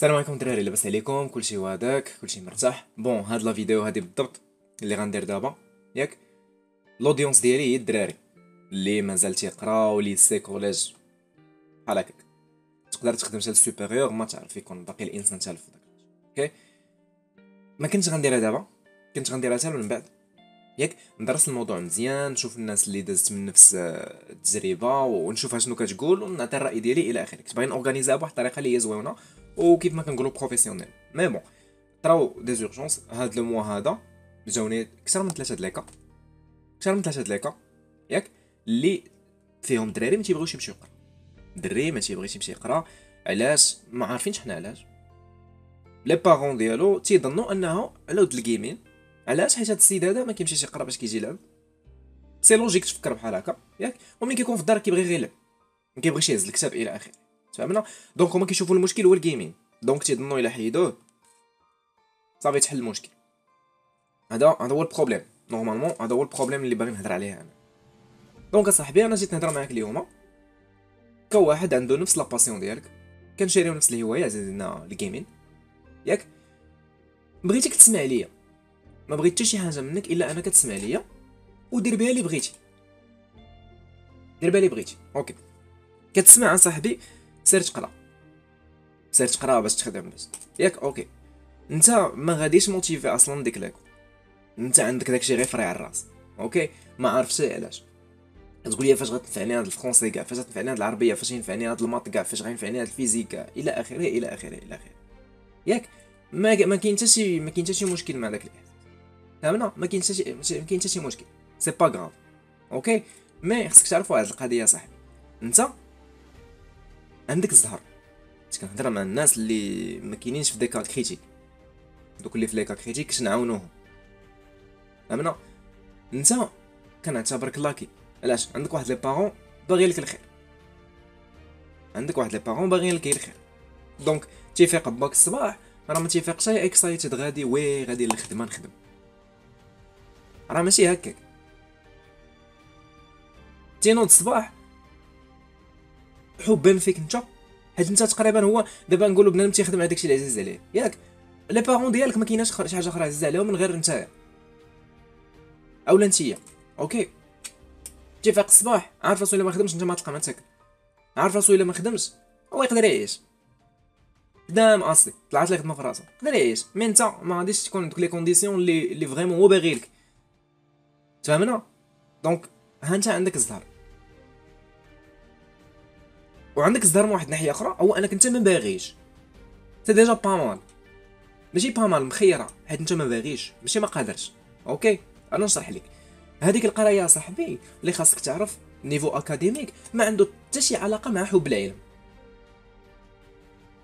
السلام عليكم الدراري لاباس عليكم كلشي وهداك كلشي مرتاح. bon هاد la vidéo هادي بالضبط اللي غندير دابا. ياك؟ l'audience ديالي هي الدراري اللي مازال تيقراو lycée collège بحال هكاك. تقدر تخدم حتى ال supérieur ما تعرف يكون باقي الإنسان تالف داك OK ما كنتش غنديرها دابا كنت غنديرها حتى من بعد. ياك؟ ندرس الموضوع مزيان نشوف الناس اللي دازت من نفس التجربة ونشوف شنو كتقول ونعطي الرأي ديالي إلى آخره. كنت باغي ن organise ها بواحد الطريقة اللي هي زوينة؟ وكيف ما كنقولوا professionnel mais bon طراو des urgences هاد le mois هذا جاوني أكثر من ثلاثة les cas أكثر من ثلاثة les cas ياك؟ اللي فيهم دراري ما تيبغيوش يمشيو يقرا. دري ما تيبغيش يمشي يقرا. علاش؟ ما عارفينش حنا علاش. les parents ديالو تيظنوا أنه على ود ال gaming. علاش؟ حيت هاد السيد هذا ما كيمشيش يقرا باش كيجي يلعب c'est logique تفكر بحال هكا. ياك؟ وملي كيكون في الدار كيبغي غير يلعب. ما كيبغيش يهز الكتاب إلى آخره. فهمنا؟ donc هما كيشوفوا المشكل هو ال gaming. donc تيظنوا إلا حيدوه صافي تحل المشكل. هذا هذا هو ال problème. normalement هذا هو ال problème اللي باغي نهضر عليه أنا. donc أصاحبي أنا جيت نهضر معاك اليوم. كواحد عنده نفس la passion ديالك. كن share يو نفس الهواية زادنا ال gaming. ياك؟ بغيتك تسمع ليا. ما بغيت حتى شي حاجة منك إلا أنا كتسمع ليا ودير بها اللي بغيتي. دير بها اللي بغيتي. OK. كتسمع صاحبي سير تقرا. سير تقرا باش تخدم باش ياك OK. أنت ما غاديش motivé أصلا ديك لاكو. أنت عندك داكشي غير فري على الرأس. OK؟ ما عرفتش علاش. تقول لي فاش غتنفعني هاد ال français كاع فاش غتنفعني هاد العربية فاش ينفعني هاد ال maths كاع فاش غينفعني هاد ال physique كاع إلى آخره إلى آخره إلى آخره. ياك ما ما كاين حتى شي ما كاين حتى شي مشكل مع داك الإحساس. فهمنا؟ ما كاين حتى شي ما كاين حتى شي مشكل. c'est pas grave OK؟ mais خصك تعرف واحد القضية صاحبي. أنت عندك الزهر. كنهضر مع الناس اللي ما كاينينش في des cas critiques. دوك اللي في les cas critiques باش نعاونوهم. فهمنا انت كنعتبرك lucky علاش؟ عندك واحد les parents باغي لك الخير. عندك واحد les parents باغيين لك الخير. donc تيفيق باك الصباح راه ما تيفيقش excited غادي oui غادي للخدمة نخدم. راه ماشي هكاك. تينوض الصباح حبا فيك انت حيت انت تقريبا هو دابا نقولوا بنادم تيخدم على داكشي اللي عزيز عليه. ياك les parents ديالك ما كايناش شي حاجة أخرى عزيزة عليهم من غير نتايا اولا نتيا OK. تيفيق الصباح عارف راسو إلا ما خدمش؟ انت ما تلقى ما تاكل عارف راسو إلا ما خدمش؟ هو يقدر يعيش. خدام أصلي. طلعت لي خدمه في راسو يقدر يعيش. mais انت ما غاديش تكون دوك les conditions اللي اللي vraiment هو باغي لك. تفهمنا؟ donc ها انت عندك الزهر. وعندك الزهر من واحد الناحية أخرى هو أنك أنت ما باغيش. c'est déjà pas mal ماشي pas mal مخيرة. حيت أنت ما باغيش ماشي ما قادرش. OK؟ أنا نشرح لك. هذيك القراية صاحبي اللي خاصك تعرف niveau académique ما عنده حتى شي علاقة مع حب العلم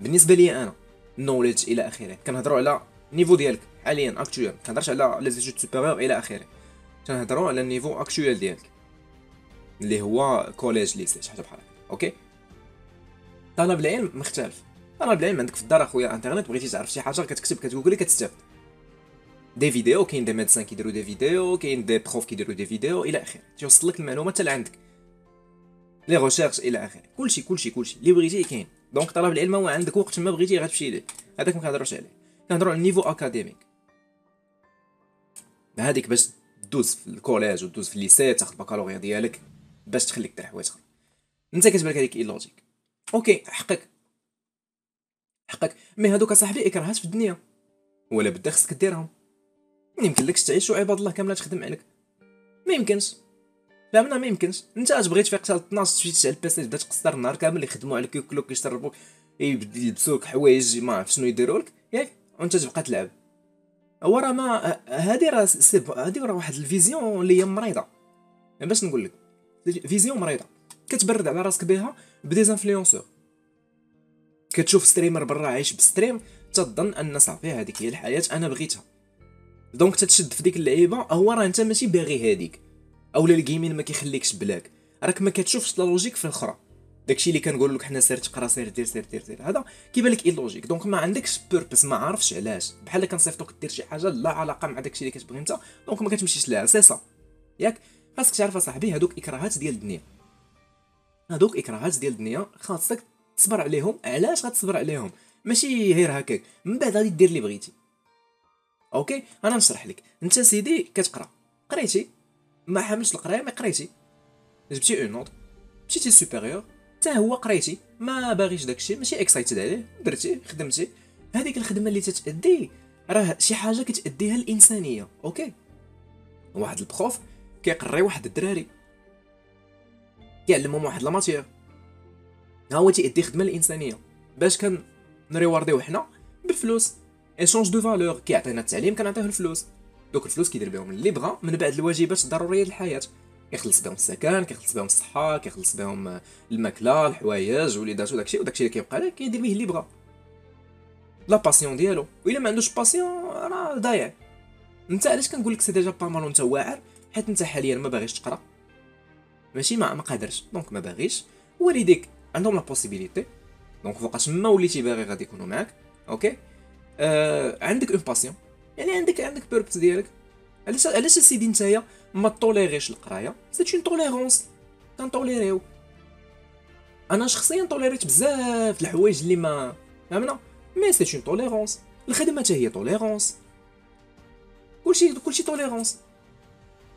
بالنسبة لي أنا knowledge إلى آخره. كنهضروا على niveau ديالك حاليا actuel كنهضرش على les études supérieures إلى آخره. كنهضروا على ال niveau actuel ديالك اللي هو collège lycée شي حاجة بحال هكا. OK؟ طلب العلم مختلف. طلب العلم عندك في الدار أخويا انترنت بغيتي تعرف شي حاجة كتكتب كتقولي كتستافد. des vidéos كاين des médecins كيديروا des vidéos كاين des profs كيديروا des vidéos إلى آخره. توصل لك المعلومة حتى لعندك. les recherches إلى آخره. كلشي كلشي كلشي. اللي بغيتي كاين. donc طلب العلم هو عندك وقت ما بغيتي غتمشي ليه. هذاك ما كنهضروش عليه. كنهضروا على ال niveau académique. هذيك باش دوز في ال collège ودوز في ال lycée تاخذ البكالوريا ديالك باش تخليك دير حوايج أنت كتبان لك هذيك logique OK حقك. حقك. mais هادوك اصاحبي إكراهات في الدنيا. ولا بدا خصك ديرهم. ما يمكنلكش تعيش وعباد الله كاملة تخدم عليك. ما يمكنش. فهمنا ما يمكنش. أنت تبغي تفيق حتى 12 تمشي تشعل ال PC تبدا تقصر النهار كامل يخدموا عليك ياكلوك يشربوك يلبسوك حوايج ما عرف شنو يديروا لك. ياك وأنت تبقى تلعب. هو راه ما هادي راه هادي راه واحد ال vision اللي هي مريضة. باش نقول لك vision مريضة. كتبرد على راسك بها ب des influenceurs كتشوف streamer برا عايش ب stream تظن أن صافي هذيك هي الحياة أنا بغيتها. donc تتشد في ديك اللعيبة هو راه أنت ماشي باغي هذيك. أولا ال gaming ما كيخليكش بلاك. راك ما كتشوفش la logique في الأخرى. داكشي اللي كنقول لك حنا سير تقرا سير دير سير دير سير. هذا كيبان لك logique donc ما عندكش purpose ما عارفش علاش. بحال كنصيفطوك دير شي حاجة لا علاقة مع داكشي اللي كتبغي أنت. donc ما كتمشيش لها. سي صا ياك؟ خاصك تعرف أصاحبي هادوك إكراهات ديال الدنيا. هادوك إكراهات ديال الدنيا خاصك تصبر عليهم. علاش غتصبر عليهم؟ ماشي غير هكاك. من بعد غادي دير اللي بغيتي. OK؟ أنا نشرح لك. أنت سيدي كتقرأ. قريتي؟ ما حاملش القراية ما قريتي. جبتي une note مشيتي supérieur حتى هو قريتي. ما باغيش داكشي. ماشي excited عليه. درتي خدمتي. هذيك الخدمة اللي تتأدي راه شي حاجة كتأديها الإنسانية. OK؟ واحد ال prof كيقري واحد الدراري. كيعلمهم واحد la matière ها هو تيأدي خدمة الإنسانية. باش كان نريوارديو حنا بالفلوس échange de valeur كيعطينا التعليم كنعطيوه الفلوس. دوك الفلوس كيدير بهم اللي بغا من بعد الواجبات الضرورية للحياة. كيخلص بهم السكن كيخلص بهم الصحة كيخلص بهم الماكلة الحوايج وليداتو داكشي وداكشي اللي كيبقى ليه كيدير به اللي بغا. La passion ديالو. وإلا ما عندوش passion راه ضايع انت علاش كنقول لك c'est déjà pas mal وانت واعر؟ حيت انت حاليا ما باغيش تقرأ. ماشي ما ما قادرش. donc ما باغيش. والديك عندهم la possibilité donc فوقاش ما وليتي باغي غادي يكونوا معاك. OK آه عندك une passion يعني عندك عندك purpose ديالك. علاش علاش سيدي نتايا ما طوليريش القراية؟ c'est une tolérance كنطوليريو أنا شخصيا طوليريت بزاف الحوايج اللي ما فهمنا؟ mais c'est une tolérance الخدمة حتى هي tolérance كلشي كلشي tolérance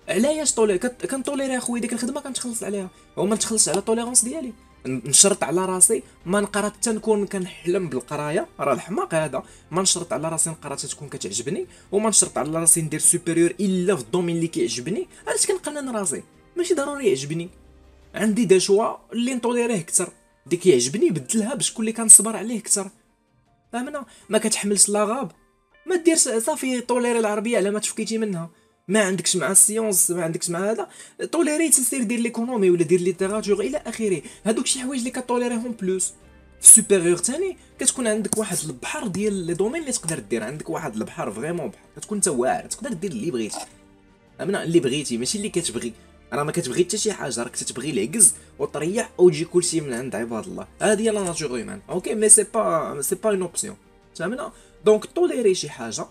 علاش طولي كنطوليري اخويا ديك الخدمة كنتخلص عليها. وما نتخلصش على ال tolérance ديالي. نشرط على راسي ما نقرا حتى نكون كنحلم بالقراية راه الحماق هذا. ما نشرط على راسي نقرا تكون كتعجبني وما نشرط على راسي ندير supérieur إلا في ال domaine اللي كيعجبني. علاش كنقنن راسي؟ ماشي ضروري يعجبني. عندي des choix اللي نطوليريه أكثر. ديك يعجبني بدلها باش كل كنصبر عليه أكثر. فهمنا؟ ما كتحملش l'arabe. ما دير صافي طوليري العربية على ما تفكيتي منها. ما عندكش مع ال sciences ما عندكش مع هذا. طوليري تسير دير l'économie ولا دير littérature إلى آخره. هادوك شي حوايج اللي كطوليريهم plus في supérieur ثاني كتكون عندك واحد البحر ديال les domaines اللي تقدر دير. عندك واحد البحر vraiment بحر. كتكون انت واعر تقدر دير اللي بغيتي امنا اللي بغيتي ماشي اللي كتبغي. راه ما كتبغي حتى شي حاجة راك تتبغي العكز وطريح أو تجي كلشي من عند عباد الله. هذه هي la nature humaine OK mais c'est pas c'est pas une option فهمنا؟ donc طوليري شي حاجة.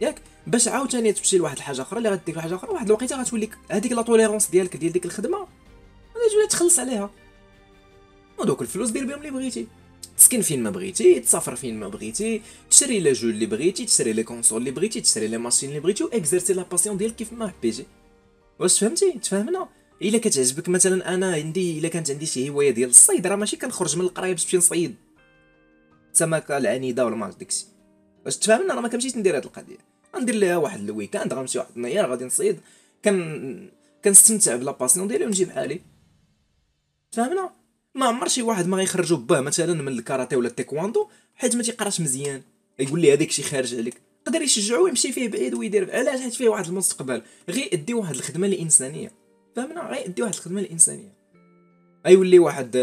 ياك؟ باش عاوتاني تمشي لواحد الحاجة أخرى اللي غديك لحاجه أخرى واحد الوقيتة غتولي هذيك la tolérance ديالك ديال ديك الخدمة غادي تولي تخلص عليها. ودوك الفلوس دير بهم اللي بغيتي. تسكن فين ما بغيتي تسافر فين ما بغيتي تشري les jeux اللي بغيتي تشري les consoles اللي بغيتي تشري les machines اللي بغيتي و exercer la passion ديالك كيف ما حبيتي واش فهمتي؟ تفهمنا؟ إلا كتعجبك مثلا أنا عندي إلا كانت عندي شي هواية ديال الصيد راه ماشي كنخرج من القرايه باش نمشي نصيد. السمكه العنيده ولا ما داكشي واش تفهمنا راه ما كنمشيش ندير هاد القضية. غندير ليها واحد ال week-end غنمشي واحد النهار غادي نصيد كان كنستمتع ب la passion ديالي ونجيب حالي. فهمنا ما عمر شي واحد ما غيخرجوا باه مثلا من الكاراتيه ولا التايكواندو حيت ما تيقراش مزيان. يقول لي هذاك شي خارج عليك. يقدر يشجعو يمشي فيه بعيد ويدير علاش حيت فيه واحد المستقبل؟ غير يدي واحد الخدمة الإنسانية. فهمنا غير يدي واحد الخدمة الإنسانية. غيولي واحد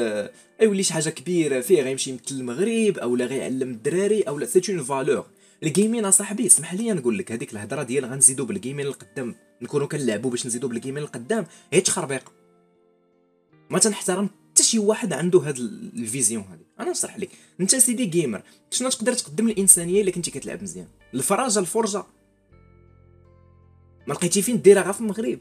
غيولي شي حاجة كبيرة فيه غيمشي يمثل المغرب أو لا غيعلم الدراري أو لا c'est une valeur ال gaming أصاحبي اسمح لي نقول لك هذيك الهضرة ديال غنزيدو بال gaming القدام. نكونوا كنلعبوا باش نزيدو بال gaming القدام هي تخربيق ما تنحترم حتى شي واحد عنده هاد ال vision هادي. أنا نشرح لك. أنت سيدي gamer شنو تقدر تقدم للانسانيه إلا كنتي كتلعب مزيان؟ الفراجه الفرجة. ما لقيتي فين ديرها غير في المغرب.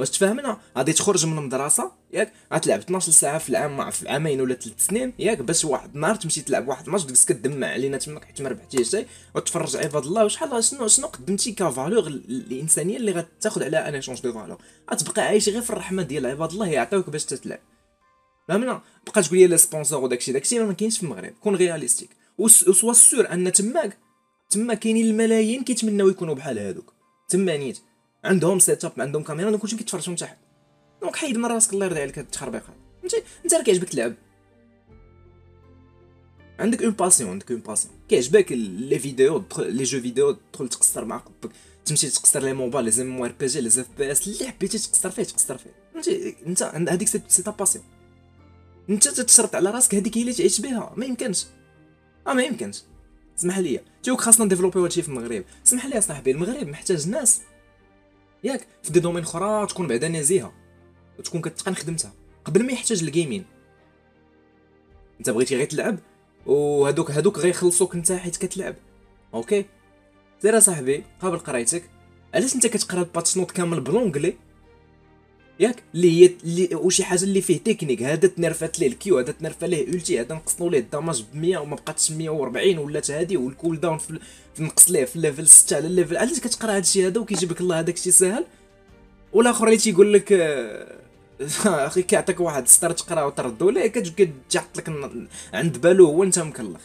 واش تفهمنا غادي تخرج من المدرسة ياك؟ غتلعب 12 ساعة في العام في عامين ولا ثلاث سنين ياك؟ باش واحد النهار تمشي تلعب واحد الماتش تجلس كدمع علينا تماك حيت ما ربحتيش شي وتفرج عباد الله وشحال شنو شنو قدمتي ك valeur الإنسانية اللي غتاخذ عليها en échange de valeur غتبقى عايش غير في الرحمة ديال عباد الله يعطيوك باش تتلعب. فهمنا؟ بقى تقول لي les sponsors وداكشي داكشي ما كاينش في المغرب كون realistic و sois sûr أن تماك تما كاينين الملايين كيتمناو يكونوا بحال هادوك. تما نيت عندهم setup عندهم كاميرا كلشي كيتفرجوا من تحت. donc حيد من راسك الله يرضي عليك هاد التخربيق انت أنت راه كيعجبك تلعب عندك une passion عندك une passion كيعجبك les vidéos les jeux vidéo تدخل تقصر مع قبك. تمشي تقصر لي موبا لي زيم ار بي جي لي اف بي اس اللي حبيتي تقصر فيه تقصر فيه. فهمتي؟ أنت هذيك c'est ta passion أنت تشرط على راسك هذيك هي اللي تعيش بها. ما يمكنش. آه ما يمكنش. اسمح لي. تيوك خاصنا نديفلوبيو هادشي في المغرب. اسمح لي صاحبي المغرب محتاج ناس ياك في des domaines أخرى تكون بعدا نازيها. وتكون كتقن خدمتها قبل ما يحتاج ال gaming. أنت بغيتي غير تلعب؟ وهادوك هادوك غيخلصوك أنت حيت كتلعب. أوكي؟ سير صاحبي قابل قرايتك. علاش أنت كتقرا الباتش نوت كامل بلونجلي؟ ياك اللي هي اللي وشي حاجة اللي فيه تكنيك؟ هذا تنرفات ليه الكيو هذا تنرفا ليه التي هذا نقصنوا ليه الدماج ب 100 وما بقاتش 140 ولات هادي والكول داون في نقص ليه في الليفل 6 على الليفل علاش كتقرا هادشي هذا وكيجيب لك الله هذاك الشيء ساهل؟ والآخر اللي تيقول لك آه، أخي كيعطيك واحد ستار تقرا وتردو ليه كتجي تحط لك عند بالو هو انت مكلخ.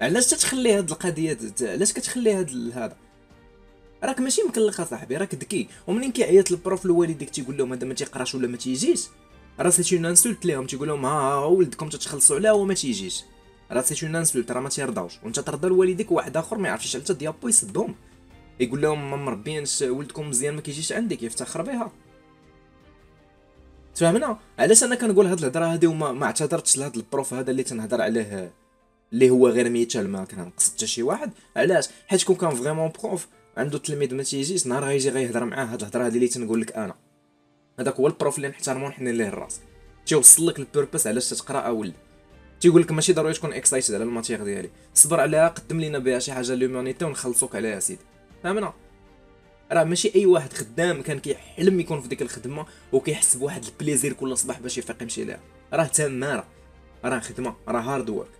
علاش تتخلي هاد القضية علاش كتخلي هاد هذا؟ راك ماشي مكلخ اصاحبي راك ذكي. ومنين كيعيط ال prof لوالديك تيقول لهم هذا ما تيقراش ولا ما تيجيش؟ راه c'est une honte ليهم تيقول لهم ها ولدكم تتخلصوا عليه وما تيجيش. راه c'est une honte راه ما تيرضاوش. وانت ترضى لوالديك واحد آخر ما يعرفش على ديابو يصدهم. يقول لهم ما مربينش ولدكم مزيان ما كيجيش عندك يفتخر بها. تفهمنا؟ علاش أنا كنقول هاد الهضرة هادي وما ما اعتذرتش لهاد ال prof هذا اللي تنهضر عليه اللي هو غير مثال ما كنقصد حتى شي واحد. علاش؟ حيت كون كان vraiment prof عنده تلميذ ما تيجيش نهار غيجي غيهضر معاه هاد الهضرة هادي اللي تنقول لك أنا. هذاك هو ال prof اللي نحترمو نحني ليه الراس. تيوصل لك ال purpose علاش تتقرأ اولد تيقول لك ماشي ضروري تكون excited على ال matière ديالي. صبر عليها قدم لينا بها شي حاجة l'humanité ونخلصوك عليها سيدي. فهمنا؟ راه ماشي أي واحد خدام كان كيحلم يكون في ديك الخدمة وكيحس بواحد ال plaisir كل صباح باش يفيق يمشي ليها. راه تماره راه. خدمة راه hard work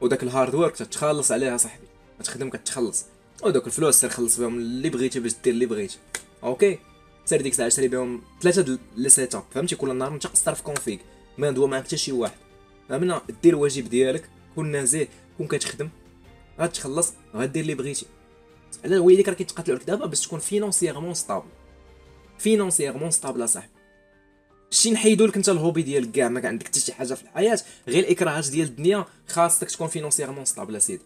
وداك ال hard work تتخلص عليها صاحبي. تخدم كتخلص. ودوك الفلوس سير خلص بهم اللي بغيتي باش دير اللي بغيتي. okay؟ سير ديك الساعة شري بهم ثلاثة les setups فهمتي؟ كل نهار انت قصر في config. ما ندوى معاك حتى شي واحد. فهمنا؟ دير الواجب ديالك كون نزيه كون كتخدم. غتخلص غدير اللي بغيتي. على والديك راه كيتقاتلوا لك دابا باش تكون financièrement stable. financièrement stable أصاحبي. شي نحيدو لك انت ال hobby ديالك كاع ما عندك حتى شي حاجة في الحياة غير الإكراهات ديال الدنيا خاصك تكون financièrement stable أسيدي.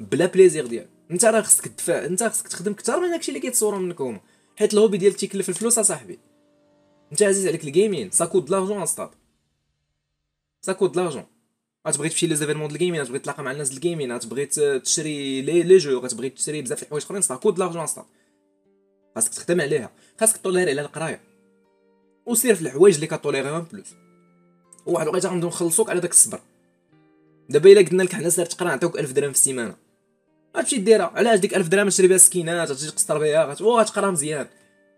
بلا plaisir ديالك. انت راه خصك تدفع انت خصك تخدم أكثر من داكشي اللي كيتصوروا منك هما حيت ال hobby ديالك تيكلف الفلوس اصاحبي. انت عزيز عليك ال gaming ça coûte de l'argent اصطا ça coûte de l'argent غتبغي تمشي les événements ديال ال gaming غتبغي تلاقى مع الناس ديال ال gaming غتبغي تشري لي les jeux غتبغي تشري بزاف د الحوايج اخرين. ça coûte de l'argent اصطا خاصك تخدم عليها. خاصك طوليري على القراية. وسير في الحوايج اللي كطوليريهم plus وواحد الوقيته غنبداو نخلصوك على داك الصبر. دابا إلا قلنا لك حنا سير تقرا نعطيوك 1000 درهم في السيمانة. غتمشي ديرها. علاش ديك 1000 درهم تشري بها skin ات غتجي تقصر بها غت... غتقرا مزيان.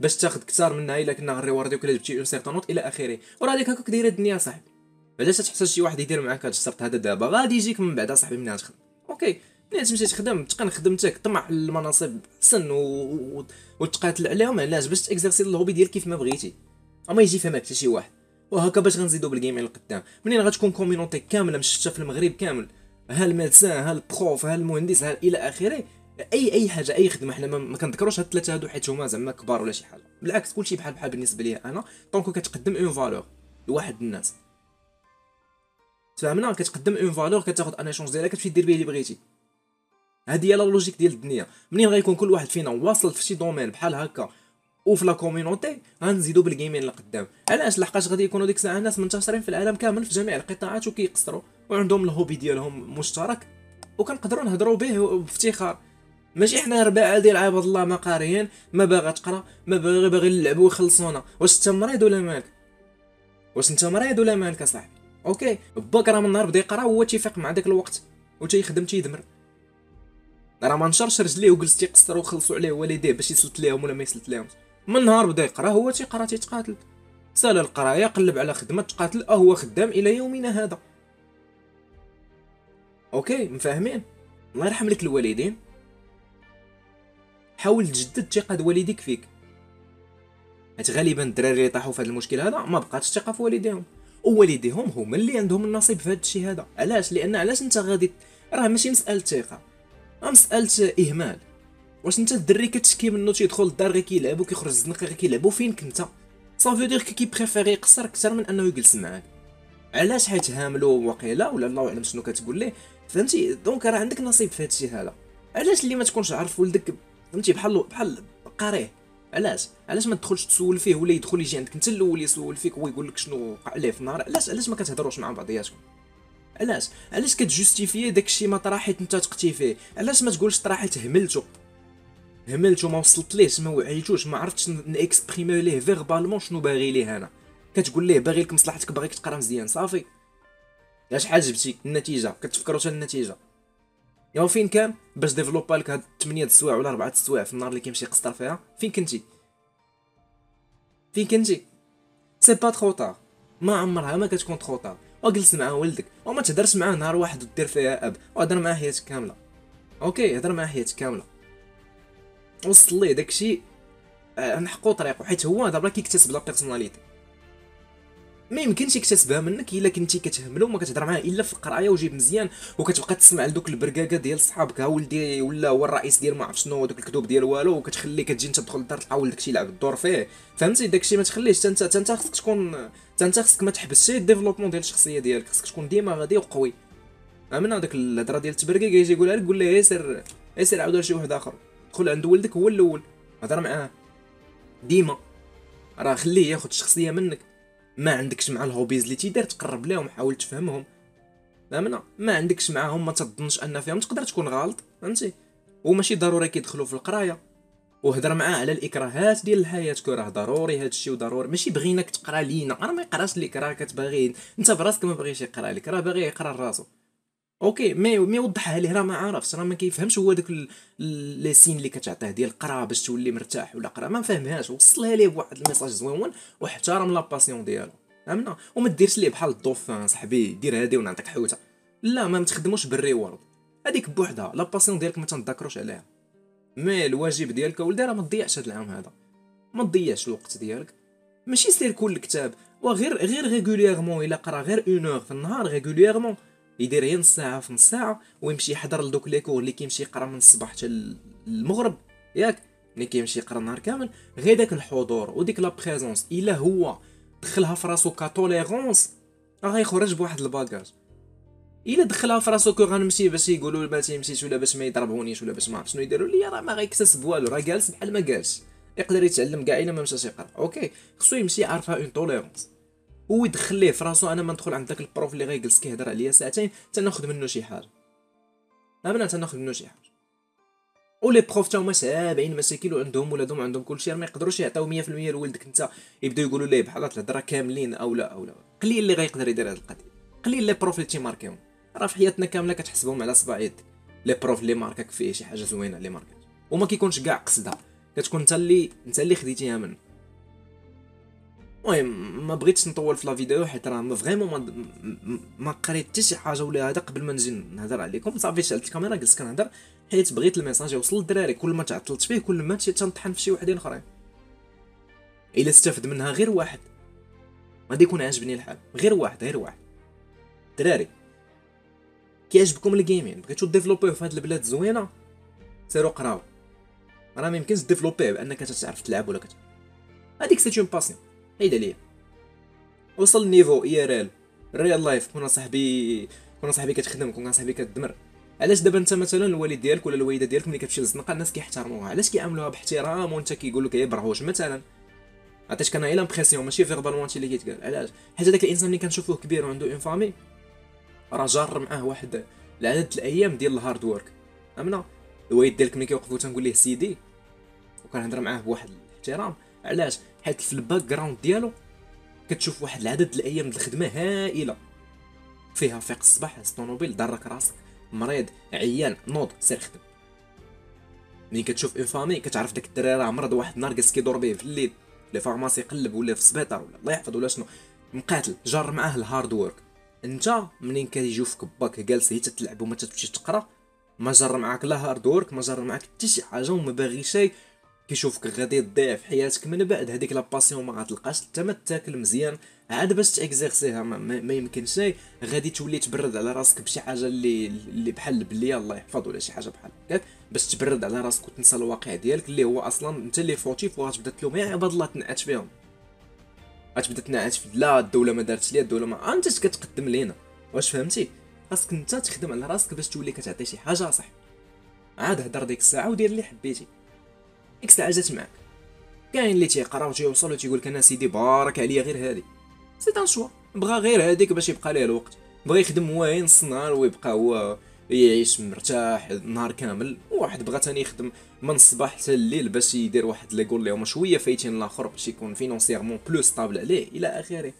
باش تاخذ كثار منها إلا كنا غنريورديوك إلا جبتي une certaine note إلى آخره. وراه ديك هكاك دايرة الدنيا صاحبي. علاش تحتاج شي واحد يدير معاك هاد الشرط هذا دابا؟ غادي يجيك من بعد صاحبي ملي غتخدم؟ okay. ملي تمشي تخدم؟ تقن خدمتك طمع المناصب حسن و... و... وتقاتل عليهم. علاش؟ باش تاكزرسي ال hobby ديالك كيف ما بغيتي. أما يجي فهمك حتى شي واحد. وهكا باش غنزيدو بال gaming القدام منين غتكون community كاملة مشتته في المغرب كامل؟ ها ال médecin ها ال prof ها المهندس ها إلى آخره أي أي حاجة أي خدمة حنا ما كنذكروش هاد الثلاثة هادو حيت هما زعما كبار ولا شي حاجة. بالعكس كلشي بحال بحال بالنسبة ليا أنا tant que كتقدم une valeur لواحد الناس. تفهمنا؟ كتقدم une valeur كتاخذ en échange ديالها كتمشي دير به اللي بغيتي. هادي هي la logique ديال الدنيا. منين غيكون كل واحد فينا واصل في شي domaine بحال هكا وفي la community غنزيدو بال gaming لقدام علاش؟ لحقاش غادي يكونوا ديك الساعة الناس منتشرين في العالم كامل في جميع القطاعات وكيقصروا. وعندهم ال hobby ديالهم مشترك وكنقدروا نهضروا به بافتخار. ماشي حنا رباعه ديال عباد الله ما قاريين ما باغا تقرا ما باغي باغي نلعبوا ويخلصونا. واش انت مريض ولا مالك؟ واش انت مريض ولا مالك أصاحبي؟ okay باك راه من النهار بدا يقرا هو تيفيق مع داك الوقت وتيخدم تيدمر. راه ما نشرش رجليه وجلس تيقصر وخلصوا عليه والديه باش يسلت ليهم ولا ما يسلت ليهم. من نهار بدا يقرا هو تيقرا تيتقاتل. سال القراية قلب على خدمة تقاتل آه هو خدام إلى يومنا هذا. okay مفاهمين. الله يرحم لك الوالدين. حاول تجدد ثقة والديك فيك. حيت غالبا الدراري اللي طاحوا في هذا المشكل هذا ما بقاتش ثقة في والديهم. ووالديهم هما اللي عندهم النصيب في هذا الشيء هذا. علاش؟ لأن علاش أنت غادي راه ماشي مسألة ثقة. مسألة إهمال. واش أنت الدري كتشكي منه تيدخل الدار غير كيلعب وكيخرج الزنقة غير كيلعب وفين كنت صافي direct كيبريفيري يقصر أكثر من انه يجلس معاك علاش حيت هاملو وقيله ولا الله أعلم شنو كتقول ليه. فهمتي؟ donc راه عندك نصيب في هذا الشيء هذا. علاش اللي ما تكونش عارف ولدك فهمتي؟ بحال بحال قاريه علاش؟ علاش ما تدخلش تسول فيه ولا يدخل يجي عندك انت الأول يسول فيك هو يقول لك شنو وقع ليه في النهار؟ علاش علاش ما كتهضروش مع بعضياتكم؟ علاش؟ علاش كتجوستيفي داكشي ما طرا حيت انت ثقتي فيه؟ علاش ما تقولش طرا حيت هملتو؟ هملتو ما وصلت ليش ما وعيتوش ما عرفتش نيكسبريمي ليه verbalement شنو باغي ليه أنا كتقول ليه باغي لك مصلحتك باغيك تقرا مزيان صافي. اش حاجبتي النتيجة؟ كتفكروا حتى النتيجة. يا فين كان؟ باش ديفلوبا لك هاد 8 السوايع ولا 4 السوايع في النهار اللي كيمشي يقصر فيها؟ فين كنتي؟ فين كنتي؟ c'est pas trop tard ما عمرها ما كتكون trop tard وجلس مع ولدك وما تهدرش معاه نهار واحد ودير فيها أب. وهضر معاه حياتك كاملة. okay هضر معاه حياتك كاملة. وصل ليه؟ داكشي آه، نحقو طريقو. حيت هو دابا كيكتسب la personnalité ما يمكنش يكتسبها منك إلا كنتي كتهملو وما كتهضر معاه إلا في القراية وجيب مزيان وكتبقى تسمع لدوك البركاكه ديال صحابك ها ولدي ولا هو الرئيس ديال ما عرف شنو دوك الكذوب ديال والو وكتخلي كتجي أنت تدخل للدار تلقى ولدك يلعب الدور فيه. فهمتي؟ داكشي ما تخليش انت أنت خصك تكون أنت خصك ما تحبسش ال développement ديال الشخصية ديالك خصك تكون ديما غادي وقوي. من هذاك الهضرة ديال التبركيك يجي يقولها لك قول له سير سير عاود شي واحد آخر. دخل عند ولدك هو الأول هضر معاه. ديما. راه خليه ياخذ الشخصية منك. ما عندكش مع ال hobbies اللي تيدير تقرب لهم حاول تفهمهم. فهمنا ما عندكش معاهم ما تظنش أن فيهم تقدر تكون غلط فهمتي؟ وماشي ضروري كيدخلوا في القراية. وهضر معاه على الإكراهات ديال الحياة راه ضروري هذا الشيء وضروري. ماشي بغيناك تقرا لينا راه ما يقراش لك راه كتبغي. أنت براسك ما بغيش يقرا لك راه باغي يقرا راسو OK mais mais وضحها ليه؟ راه ما عارفش راه ما كيفهمش هو داك les signes اللي كتعطيه ديال القرا باش تولي مرتاح ولا قرا ما فهمهاش وصلها ليه بواحد ال message زوين واحترم la passion ديالو فهمنا؟ وما ديرش ليه بحال ال dauphin صاحبي دير هادي ونعطيك حوته لا ما تخدموش بال reward هذيك بوحدها la passion ديالك ما تنذكروش عليها. mais الواجب ديالك ولدي راه ما تضيعش هذا العام هذا. ما تضيعش الوقت ديالك. ماشي سير كل كتاب وغير غير régulièrement إلا قرا غير une heure في النهار régulièrement يدير غير نص ساعة في نص ساعة ويمشي يحضر لدوك les cours اللي كيمشي يقرا من الصباح حتى المغرب. ياك؟ ملي كيمشي يقرا النهار كامل. غير داك الحضور وديك la présence إلا هو دخلها في راسو ك tolérance راه غيخرج بواحد ال bagage إلا دخلها في راسو que غنمشي باش يقولوا ما تيمشيش ولا باش ما يضربونيش ولا باش ما عرف شنو يديروا لي راه ما غيكتسب والو راه جالس بحال ما جالس يقدر يتعلم كاع الا ما مشاش يقرا. OK خصو يمشي يعرفها en tolérance هو يدخل ليه في راسو. أنا ما ندخل عند داك ال prof اللي غيجلس كيهضر عليا ساعتين تناخذ منه شي حاجة. أنا تناخذ منه شي حاجة. و les profs تا سابعين مشاكل وعندهم ولادهم عندهم كلشي ما يقدروش يعطيو 100% لولدك انت. يبداو يقولوا ليه بحال الهضره كاملين أو لا أو لا. قليل اللي غيقدر يدير هذه القضية. قليل les profs اللي تيماركيهم. راه في حياتنا كاملة كتحسبهم على صباع يدك les profs اللي ماركاك فيه شي حاجة زوينة اللي ماركاك وما كيكونش كاع قصدها. كتكون انت اللي انت اللي خديتيها منه. المهم ما بغيتش نطول في la vidéo حيت راه vraiment ما, قريت حتى شي حاجة ولا هذا قبل ما نجي نهضر عليكم. صافي شعلت الكاميرا جلست كنهضر حيت بغيت ال message يوصل للدراري. كل ما تعطلت فيه كل ما تنطحن في شي وحدين أخرين. إلا استفد منها غير واحد. غادي يكون عاجبني الحال. غير واحد غير واحد. دراري كيعجبكم ال gaming بغيتو ديفلوبيو في هاد البلاد زوينة سيرو قراو. راه ما يمكنش ديفلوبيه بأنك تعرف تلعب ولا كتلعب هذيك c'est une passion. عيد عليا وصل ال niveau IRL real life كون صاحبي كون صاحبي كتخدم كون صاحبي كتدمر. علاش دابا أنت مثلا الوالد ديالك ولا الوالدة ديالك ملي كتمشي للزنقه الناس كيحترموها؟ علاش كيعاملوها باحترام وأنت كيقول لك يا برهوش؟ مثلا. عطيتك أنا l'impression ماشي verbalement اللي كيتقال علاش؟ حيت هذاك الإنسان اللي كنشوفوه كبير وعنده une famille راه جار معاه واحد العدد الأيام ديال ال hard work امنا الوالد ديالك ملي كيوقفو تنقول ليه سيدي وكنهضر معاه بواحد الاحترام. علاش؟ حيت في ال background ديالو كتشوف واحد العدد الأيام ديال الخدمة هائلة. فيها فيق الصباح الطوموبيل ضارك راسك مريض عيان نوض سير خدم. ملي كتشوف une famille كتعرف داك الدراري راه مرض واحد النهار جالس كيدور به في الليل. les pharmacies يقلب ولا في السبيطار ولا الله يحفظ ولا شنو. مقاتل جار معاه ال hard work انت منين كيشوفك باك جالس هي تتلعب وما تمشي تقرا ما جر معاك لا hard work ما جر معاك حتى شي حاجة وما باغي شي كيشوفك غادي تضيع في حياتك من بعد. هذيك la passion ما غتلقاش حتى ما تاكل مزيان. عاد باش تاكزيرسيها ما, ما, يمكنش غادي تولي تبرد على راسك بشي حاجة اللي اللي بحال البليه الله يحفظ ولا شي حاجة بحال هكاك باش تبرد على راسك وتنسى الواقع ديالك اللي هو أصلا أنت اللي fautif وغتبدا تلوم. يا عباد الله تنعت فيهم غتبدا تنعت في لا الدولة ما دارتش ليا الدولة ما أنت كتقدم لينا؟ واش فهمتي؟ خاصك أنت تخدم على راسك باش تولي كتعطي شي حاجة صح. عاد هضر ديك الساعة ودير اللي حبيتي. الساعة جات معاك كاين اللي تيقرا وتيوصل وتيقول لك أنا سيدي بارك عليا غير هادي. c'est un choix بغا غير هذيك باش يبقى ليه الوقت. بغا يخدم واين نص النهار ويبقى هو يعيش مرتاح النهار كامل. وواحد بغا تاني يخدم من الصباح حتى الليل باش يدير واحد لي يقول لهم شوية فايتين الآخر باش يكون financièrement plus stable عليه إلى آخره.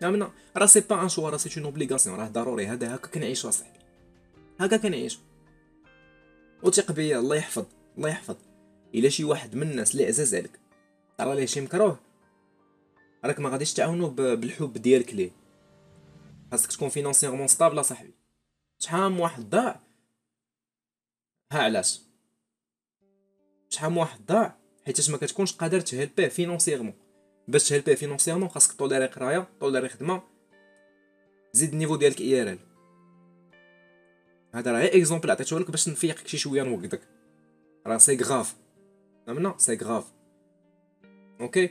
فهمنا راه c'est pas un choix راه c'est une obligation راه ضروري. هذا هكا كنعيشو اصاحبي هكا كنعيشو وثق بيا الله يحفظ. الله يحفظ. إلا شي واحد من الناس اللي عزاز عليك. طرا ليه شي مكروه؟ راك ما غاديش تعاونوه بالحب ديالك ليه؟ خاصك تكون financièrement stable أصاحبي. شحال واحد ضاع؟ ها علاش؟ شحال واحد ضاع؟ حيت ما كتكونش قادر تهلبيه financièrement باش تهلبيه financièrement خاصك tolérer قراية tolérer خدمة. زيد ال niveau ديالك IRL. هذا راه غير exemple عطيتو لك باش نفيقك شي شوية نوقدك راه c'est grave. فهمنا c'est grave OK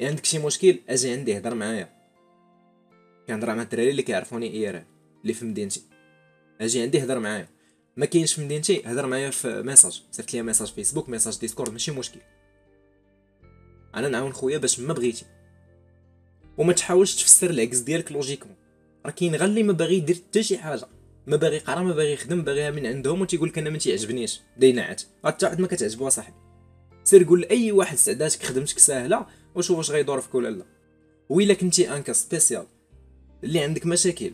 عندك شي مشكل أجي عندي هضر معايا كنهضر مع الدراري اللي كيعرفوني IRL اللي في مدينتي أجي عندي هضر معايا ما كاينش في مدينتي هضر معايا في message صيفط لي message Facebook message Discord ماشي مشكل أنا نعاون خويا باش ما بغيتي وما تحاولش تفسر العكس ديالك logiquement راه كاين غير اللي ما باغي يدير حتى شي حاجة ما باغي يقرا ما باغي يخدم باغيها من عندهم وتيقول لك أنا ما تيعجبنيش ينعت حتى واحد ما كتعجبو صاحبي سير قول لأي واحد سعداتك خدمتك ساهلة وشوف واش غيدور فيك ولا لا. وإلا كنتي un cas spécial اللي عندك مشاكل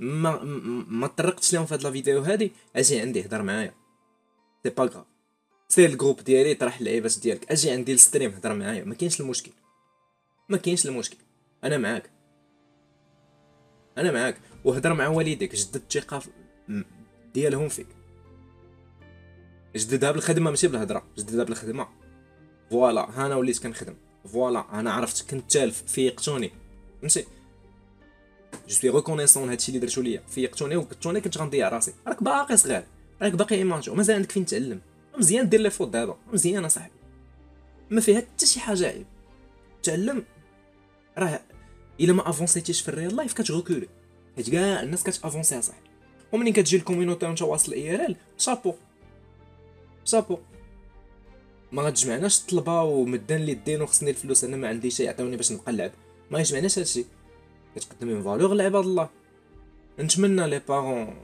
ما ما طرقتش لهم في هاد la vidéo هادي أجي عندي هضر معايا. c'est pas grave سير ل groupe ديالي طرح اللعيبات ديالك. أجي عندي ال stream هضر معايا. ما كاينش المشكل. ما كاينش المشكل. أنا معاك. أنا معاك. وهضر مع والديك. جدد الثقة ديالهم فيك. جددها بالخدمة ماشي بالهضره جددها بالخدمة. voilà ها أنا وليت كنخدم. voilà أنا عرفت كنت تالف فيقتوني. فهمتي؟ je suis reconnaissant هادشي اللي درتو ليا. فيقتوني وقلتوني كنت غنضيع راسي. راك باقي صغير. راك باقي ايماجو مازال عندك فين تعلم؟ مزيان دير les fautes دابا. مزيان أصاحبي. ما فيها حتى شي حاجة عيب. تعلم؟ راه إلا ما أفونسيتيش في ال real life كتغوكولي. حيت كاع الناس كتأفونسي أصاحبي. ومنين كتجي ال community وانت واصل IRL؟ chapeau chapeau ما غتجمعناش الطلبة ومادين ليدين وخصني الفلوس أنا ما عنديش يعطيوني باش نبقى نلعب. ما يجمعناش هادشي. كتقدم une valeur لعباد الله. نتمنى les parents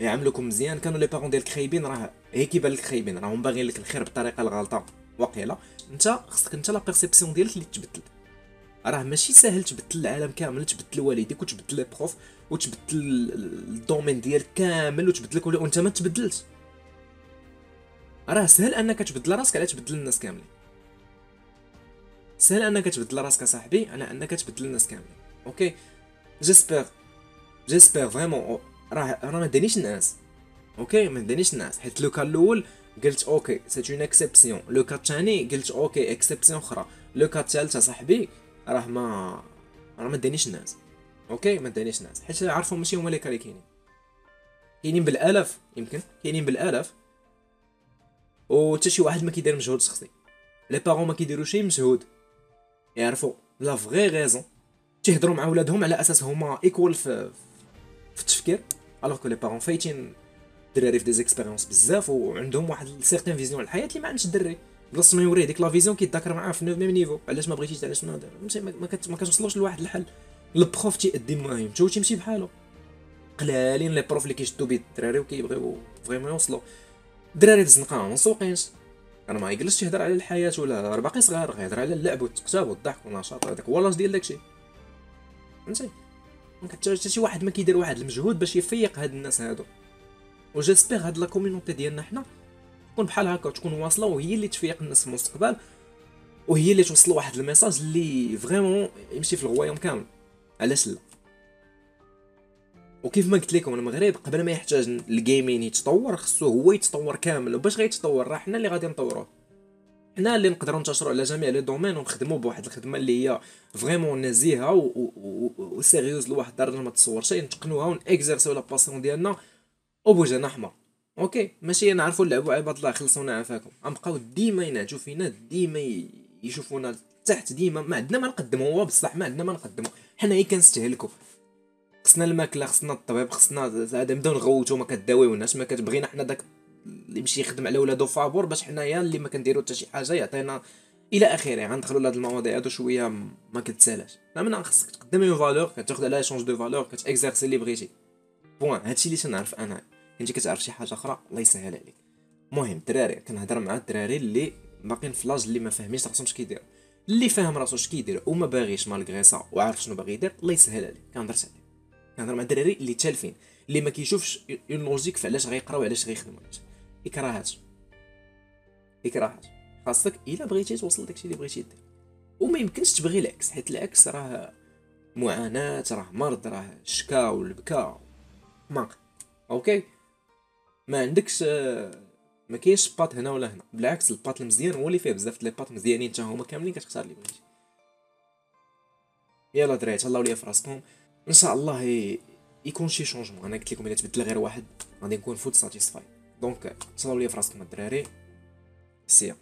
يعاملوكم مزيان. كانوا les parents ديالك خايبين راه هي كيبان لك خايبين راهم باغيين لك الخير بالطريقة الغلطة واقيلا. انت خصك انت la perception ديالك اللي تبدل. راه ماشي ساهل تبدل العالم كامل تبدل والديك وتبدل les profs وتبدل ال domaine ديالك كامل وتبدلك وانت ما تبدلش. راه سهل انك تبدل راسك على تبدل الناس كاملين. سهل انك تبدل راسك صاحبي على انك تبدل الناس كاملين. okay j'espère j'espère vraiment راه راه ما دانيش الناس. okay ما دانيش الناس. حيت le cas الأول قلت okay c'est une exception le cas الثاني قلت okay exception أخرى. le cas الثالثه صاحبي راه ما راه ما دانيش الناس. okay ما دانيش الناس. حيت عارفهم ماشي هما اللي كاينين كاينين بالالاف يمكن. كاينين بالالاف و حتى شي واحد ما كيدير مجهود شخصي les parents ما كيديروش شي مجهود. يعرفوا la vraie raison. تيهضروا مع ولادهم على أساس هما equal في في التفكير. alors que les parents فايتين الدراري في des expériences بزاف وعندهم واحد certaine vision على الحياة. اللي ما عندش الدري بلاص ما يوريه ديك la vision كيتذاكر معاه في même niveau علاش ما بغيتيش علاش ما ما كتوصلوش لواحد الحل. ال prof تيأدي المهم تا تيمشي بحالو قلالين les profs اللي كيشدو بيد الدراري وكيبغيو vraiment يوصلوا. الدراري في الزنقه ما مسوقينش أنا ما يجلسش يهضر على الحياة ولا راه باقي صغير غيهضر على اللعب والتقتاب والضحك والنشاط هذاك هو l'âge ديال داكشي فهمتي حتى شي واحد ما كيدير واحد المجهود باش يفيق هاد الناس هادو. و j'espère هاد la community ديالنا حنا تكون بحال هكا تكون واصلة وهي اللي تفيق الناس في المستقبل وهي اللي توصل واحد ال message اللي vraiment يمشي في ال royaume كامل علاش لا؟ وكيف ما قلت لكم المغرب قبل ما يحتاج ال gaming يتطور خصو هو يتطور كامل. وباش غيتطور راه حنا اللي غادي نطوروه. حنا اللي نقدروا ننتشروا على جميع les domaines ونخدموا بواحد الخدمة اللي هي vraiment نزيهة و sérieuse لواحد الدرجة ما تصورش نتقنوها ونكزيرسيو la passion ديالنا وبوجهنا أحمر. أوكي؟ ماشي نعرفوا نلعبوا عباد الله خلصونا عافاكم غنبقاو ديما ينعجوا فينا ديما يشوفونا تحت ديما ما عندنا ما نقدموا هو بصح ما عندنا ما نقدموا حنا هي كنستهلكوا خصنا الماكلة خصنا الطبيب خصنا هذا نبداو نغوتو ما كداويوناش ما كتبغينا حنا داك اللي يمشي يخدم على ولادو فابور باش حنايا اللي ما كنديرو حتى شي حاجة يعطينا إلى آخره. غندخلوا لهاد المواضيع هادو شوية ما كتسالاش لا من خصك تقدم une valeur كتاخذ عليها échange de valeur كتاكزيرسي اللي بغيتي. point هادشي اللي تنعرف إلا كنتي كتعرف شي حاجة أخرى الله يسهل عليك. المهم الدراري. كنهضر مع الدراري اللي باقيين في l'âge اللي ما فاهمينش راسهم اش كيدير اللي فاهم راسو اش كيدير وما باغيش malgré ça وعارف شنو باغي يدير الله يسهل عليك. كنهضر عليه كنهضر مع الدراري اللي تالفين اللي ما كيشوفش une logique في علاش غيقراو وعلاش غيخدموا. اكراهات اكراهات خاصك الا بغيتي توصل داكشي اللي بغيتي دير. وما يمكنش تبغي العكس حيت العكس راه معاناة راه مرض راه شكا والبكا. ماق okay؟ ما عندكش ما كاينش path هنا ولا هنا. بالعكس ال path المزيان هو اللي فيه بزاف les paths مزيانين حتى هما كاملين كتختار اللي بغيتي. يلا دراري تهلاو ليا في راسكم. ان شاء الله يكون شي changement. أنا قلت لكم إلا تبدل غير واحد غادي نكون tout satisfait donc تهلاو ليا في راسكم الدراري. c'est